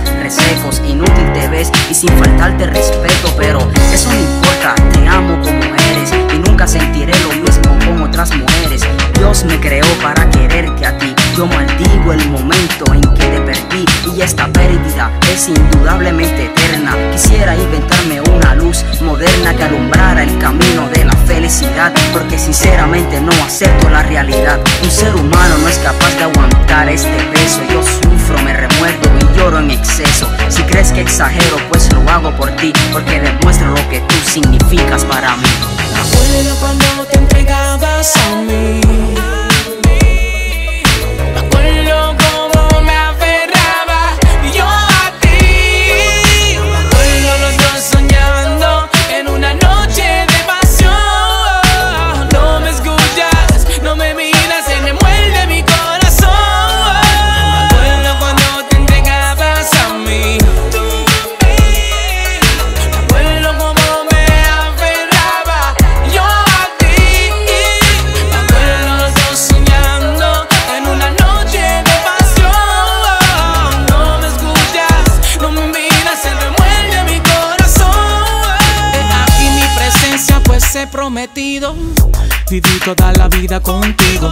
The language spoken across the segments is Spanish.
labios resecos, inútil te ves y sin faltarte respeto, pero eso no importa, te amo como eres y nunca sentiré lo mismo con otras mujeres. Dios me creó para quererte a ti, yo maldigo el momento esta pérdida es indudablemente eterna. Quisiera inventarme una luz moderna que alumbrara el camino de la felicidad, porque sinceramente no acepto la realidad. Un ser humano no es capaz de aguantar este peso. Yo sufro, me remuerdo y lloro en exceso. Si crees que exagero, pues lo hago por ti, porque demuestro lo que tú significas para mí. Acuerdo cuando te entregabas a mí. Prometido toda la vida contigo.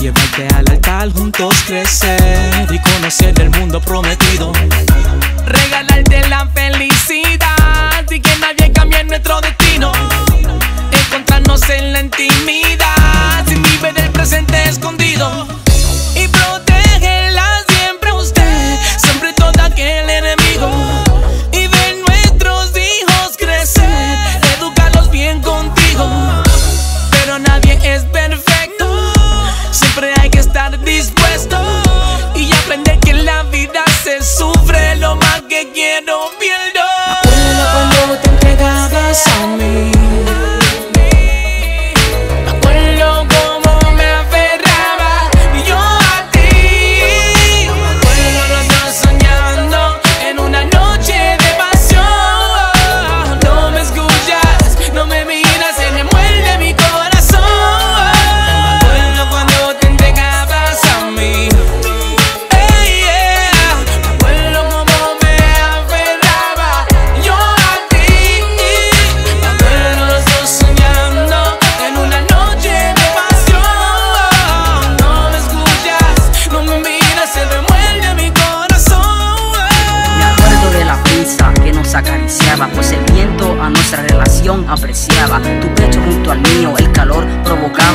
Llevarte al altar, juntos crecer y conocer el mundo prometido. Regalarte la felicidad y que nadie cambie nuestro destino. Encontrarnos en la intimidad sin vivir el presente escondido.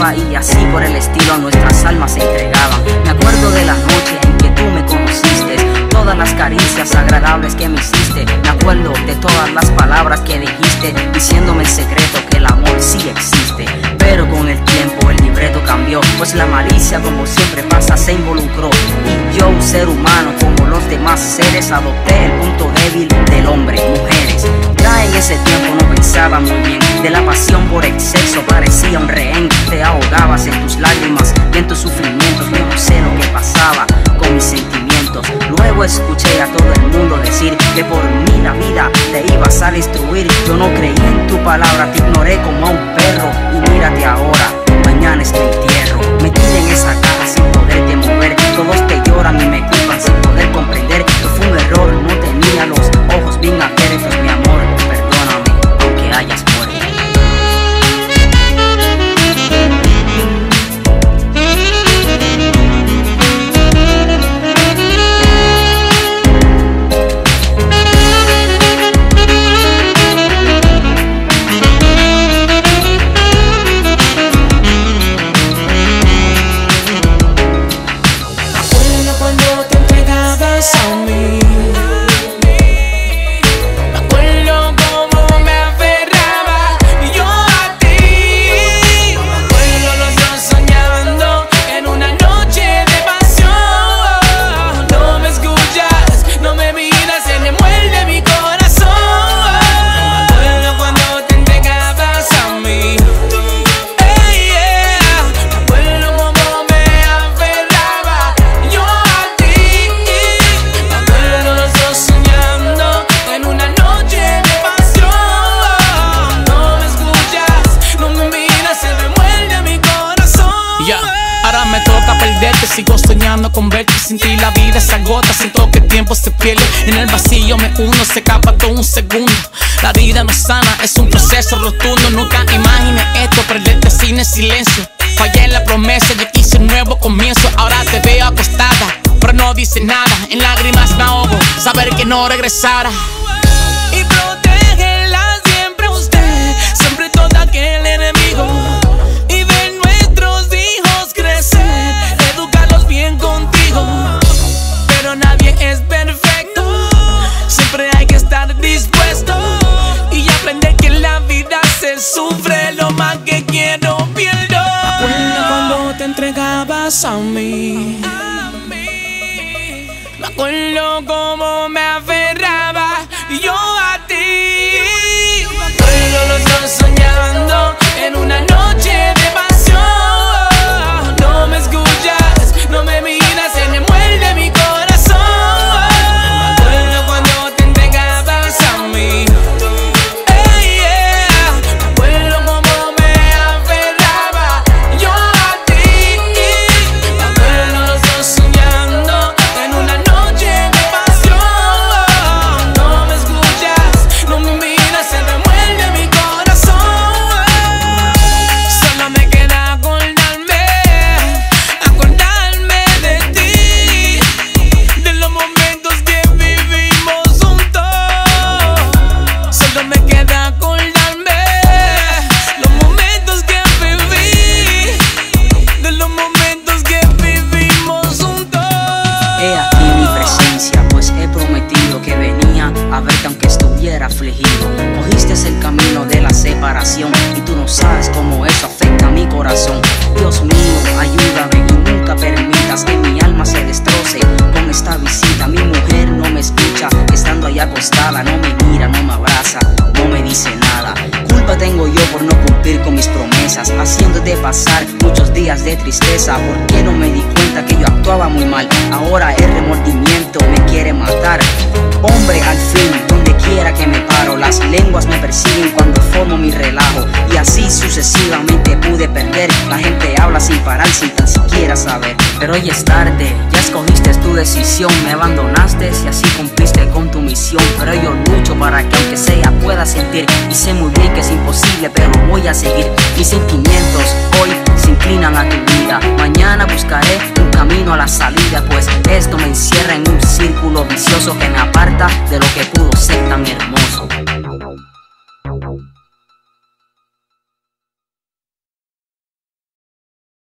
Y así por el estilo nuestras almas se entregaban. Me acuerdo de la noche en que tú me conociste, todas las caricias agradables que me hiciste. Me acuerdo de todas las palabras que dijiste, diciéndome el secreto que el amor sí existe. Pero con el tiempo el libreto cambió, pues la malicia como siempre pasa se involucró. Y yo, un ser humano como los demás seres, adopté el punto débil del hombre, mujeres. Ya en ese tiempo no pensaba muy bien, de la pasión por exceso parecía un rehén. Te ahogabas en tus lágrimas y en tus sufrimientos, yo no sé lo que pasaba con mis sentimientos. Luego escuché a todo el mundo decir por mí la vida te ibas a destruir. Yo no creí en tu palabra, te ignoré como a un perro. Y mírate ahora, mañana es tu entierro. Metida en esa caja sin poderte mover. Todos te lloran y me con verte sin la vida se agota, siento que el tiempo se pierde. En el vacío me uno, se escapa todo un segundo. La vida no sana, es un proceso rotundo. Nunca imaginé esto, perderte sin el silencio. Fallé en la promesa, yo quise un nuevo comienzo. Ahora te veo acostada, pero no dice nada. En lágrimas me ahogo, saber que no regresara. A mí. Me acuerdo cómo me aferraba estuviera afligido. Cogiste el camino de la separación y tú no sabes cómo eso afecta a mi corazón. Dios mío, ayúdame y nunca permitas que mi alma se destroce con esta visita. Mi mujer no me escucha, estando ahí acostada, no me mira, no me abraza, no me dice nada. Culpa tengo yo por no cumplir con mis promesas, haciéndote pasar muchos días de tristeza. ¿Por qué no me di cuenta que yo actuaba muy mal? Ahora el remordimiento me quiere matar. Hombre, al fin, donde quiera que me paro, las lenguas me persiguen cuando formo mi relajo. Y así sucesivamente pude perder. La gente sin parar, sin tan siquiera saber. Pero hoy es tarde, ya escogiste tu decisión. Me abandonaste y así cumpliste con tu misión. Pero yo lucho para que aunque sea pueda sentir. Y sé muy bien que es imposible, pero voy a seguir. Mis sentimientos